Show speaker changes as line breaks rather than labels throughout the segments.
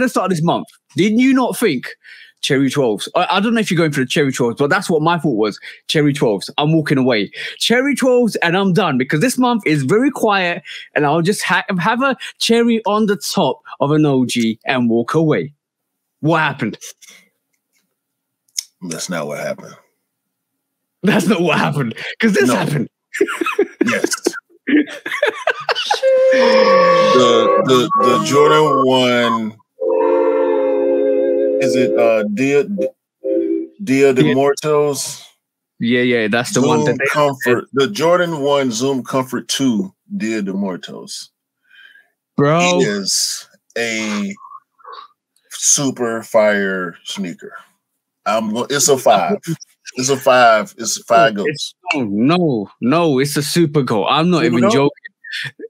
at the start of this month, did you not think cherry 12s? I, I don't know if you're going for the cherry 12s, but that's what my thought was. Cherry 12s. I'm walking away. Cherry 12s, and I'm done because this month is very quiet, and I'll just ha- have a cherry on the top of an OG and walk away. What happened?
That's not what happened.
That's not what happened because this
No.
happened.
Yes. the the the Jordan one is it uh Dia Dia de
Yeah.
Muertos
Yeah, yeah, that's the one
Zoom
that they
Comfort the Jordan one Zoom Comfort 2 Dia de Muertos
bro.
is a super fire sneaker. I'm it's a five. It's a five. It's five goes.
No, no, no, it's a super goal. I'm not
Super
even
goal?
joking.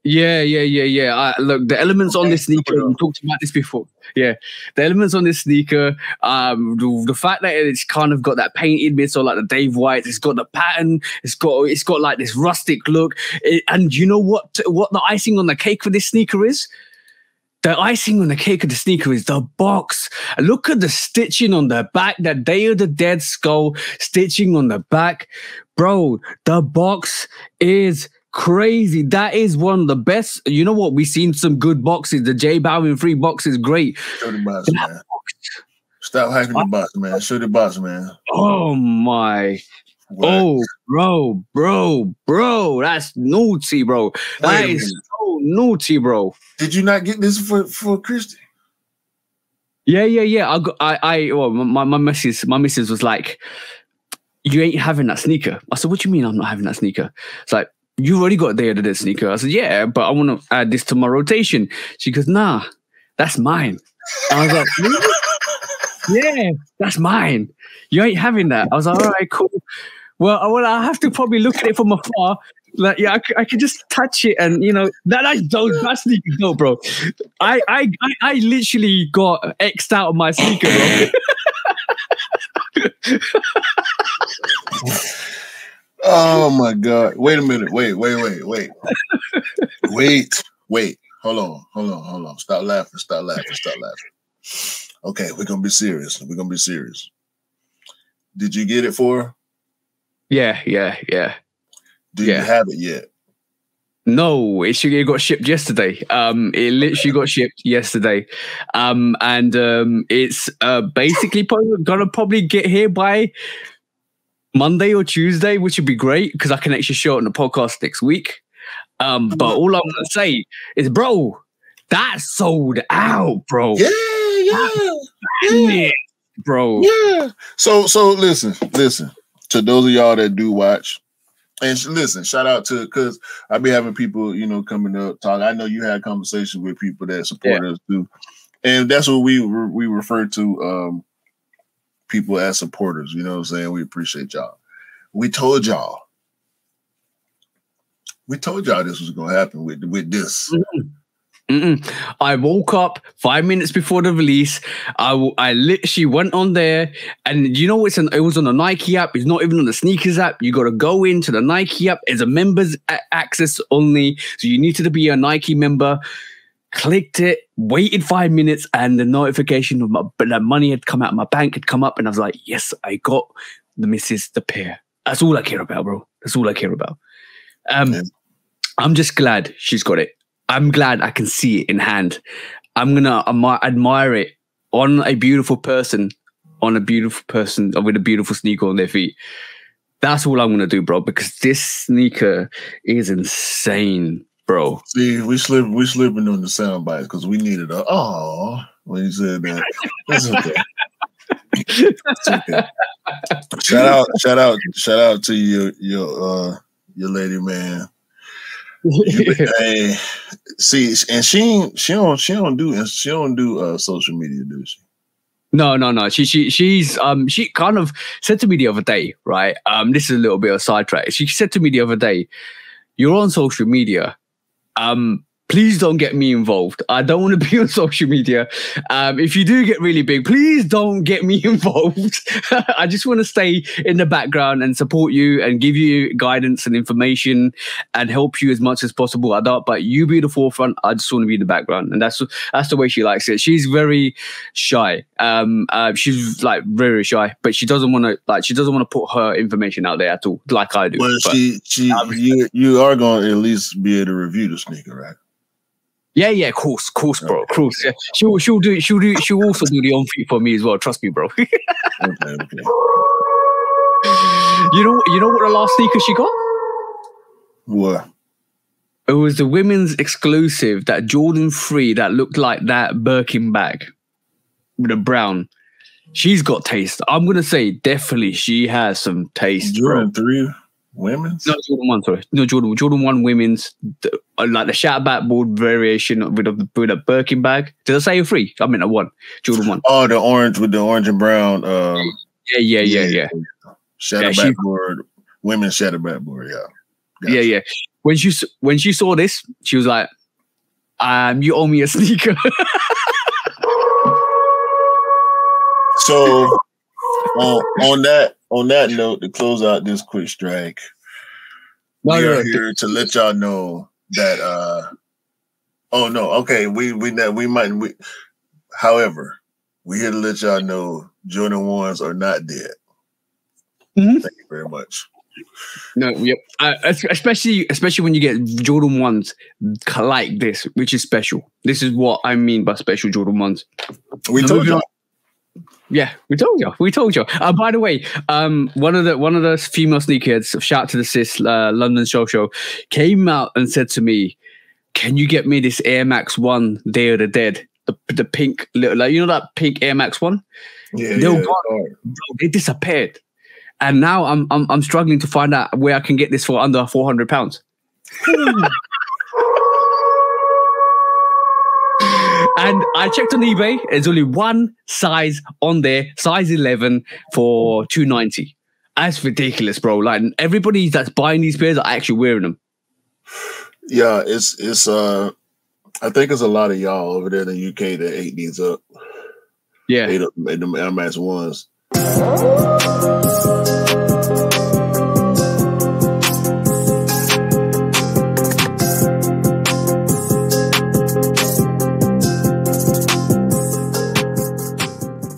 Yeah, yeah, yeah, yeah. I, look, the elements on this sneaker, we talked about this before. Yeah, the elements on this sneaker, um, the, the fact that it's kind of got that painted bit, so like the Dave White, it's got the pattern, it's got it's got like this rustic look, It- and you know what? What the icing on the cake for this sneaker is? The icing on the cake of the sneaker is the box. Look at the stitching on the back, that Day of the Dead skull stitching on the back. Bro, the box is crazy. That is one of the best. You know what? We've seen some good boxes. The J Balvin free box is great.
Show the box, man. Stop hyping the box, man. Show the box, man.
Oh my.
What?
Oh, bro, bro, bro. That's naughty, bro. That
Wait
is
minute.
so naughty, bro.
Did you not get this for for Christy?
Yeah, yeah, yeah. I got, I, I, well, my, my missus, my missus was like, you ain't having that sneaker. I said, what do you mean I'm not having that sneaker? It's like, you already got the other sneaker. I said, yeah, but I want to add this to my rotation. She goes, nah, that's mine. I was like, really? yeah, that's mine. You ain't having that. I was like, all right, cool. Well, I, well, I have to probably look at it from afar. Like, yeah, I, I could just touch it, and you know that that's dope. That sneaker, dope, bro. I, I, I, I literally got xed out of my sneaker, bro.
Oh my god! Wait a minute! Wait! Wait! Wait! Wait! wait! Wait! Hold on! Hold on! Hold on! Stop laughing! Stop laughing! Stop laughing! Okay, we're gonna be serious. We're gonna be serious. Did you get it for?
yeah, yeah, yeah.
Do
Yeah.
you have it yet?
No, it should it got shipped yesterday. Um, it literally got shipped yesterday. Um, and um, it's uh basically probably gonna probably get here by Monday or Tuesday, which would be great because I can actually show it on the podcast next week. Um, but all I'm gonna say is, bro, that sold out, bro.
Yeah, yeah, yeah,
bro.
yeah. So, so listen, listen to those of y'all that do watch, and sh- listen. Shout out to because I be having people, you know, coming up talk. I know you had conversations with people that support us too, and that's what we re- we refer to um people as supporters. You know what I'm saying? We appreciate y'all. We told y'all. We told y'all this was gonna happen with with this.
Mm-mm. I woke up five minutes before the release. I, I literally went on there, and you know it's an it was on the Nike app. It's not even on the sneakers app. You got to go into the Nike app. It's a members access only, so you need to be a Nike member. Clicked it, waited five minutes, and the notification of my but the money had come out of my bank had come up, and I was like, "Yes, I got the missus the pair." That's all I care about, bro. That's all I care about. Um,
Yeah.
I'm just glad she's got it. I'm glad I can see it in hand. I'm gonna admi- admire it on a beautiful person, on a beautiful person with a beautiful sneaker on their feet. That's all I'm gonna do, bro. Because this sneaker is insane, bro.
See, we slip we slipping on the sound bites because we needed a oh when you said that. It's okay. It's okay. Shout out, shout out, shout out to your your uh your lady man. Hey, see, and she she don't she don't do she don't do uh social media, do she?
No, no, no. She she she's um she kind of said to me the other day, right? Um, this is a little bit of a sidetrack. She said to me the other day, "You're on social media, um, please don't get me involved. I don't want to be on social media. Um, if you do get really big, please don't get me involved. I just want to stay in the background and support you and give you guidance and information and help you as much as possible. I don't, but you be the forefront. I just want to be in the background, and that's that's the way she likes it. She's very shy. Um, uh, she's like very shy, but she doesn't want to like she doesn't want to put her information out there at all, like I do.
Well,
but,
she she you you are going to at least be able to review the sneaker, right?
Yeah, yeah, of course, of course, bro, of course. Yeah. She'll she'll do she'll do she'll also do the on feet for me as well. Trust me, bro. okay, okay. You know you know what the last sneaker she got?
What?
It was the women's exclusive, that Jordan 3 that looked like that Birkin bag with a brown. She's got taste. I'm gonna say definitely she has some taste.
Jordan bro. 3 women's?
No, Jordan 1, sorry. No, Jordan Jordan 1 women's like the shadow backboard variation with a with a Birkin bag. Did I say a three? I meant a one. Jordan 1.
Oh, the orange with the orange and brown. Um,
yeah, yeah, yeah, yeah.
yeah. Shadow yeah, backboard, she, women's shadow backboard, yeah.
Gotcha. Yeah, yeah when she when she saw this, she was like, "Um, you owe me a sneaker."
so, on, on that on that note, to close out this quick strike, we are here to let y'all know that. uh Oh no, okay, we we we might we. However, we here to let y'all know Jordan ones are not dead. Mm-hmm. Thank you very much.
No, yep. Uh, especially, especially when you get Jordan ones like this, which is special. This is what I mean by special Jordan ones.
We told you.
Yeah, we told you. We told you. Uh, by the way, um, one of the one of the female sneakerheads, shout out to the sis, uh, London Show Show, came out and said to me, "Can you get me this Air Max One Day of the Dead, the the pink little, like you know that pink Air Max One?
Yeah, they yeah.
Gone, they disappeared and now I'm, I'm I'm struggling to find out where I can get this for under four hundred pounds. and I checked on eBay. There's only one size on there, size eleven for two ninety. That's ridiculous, bro. Like everybody that's buying these pairs are actually wearing them.
Yeah, it's it's uh I think it's a lot of y'all over there in the UK that ate these up.
Yeah.
Ate, up, ate them Air Max ones.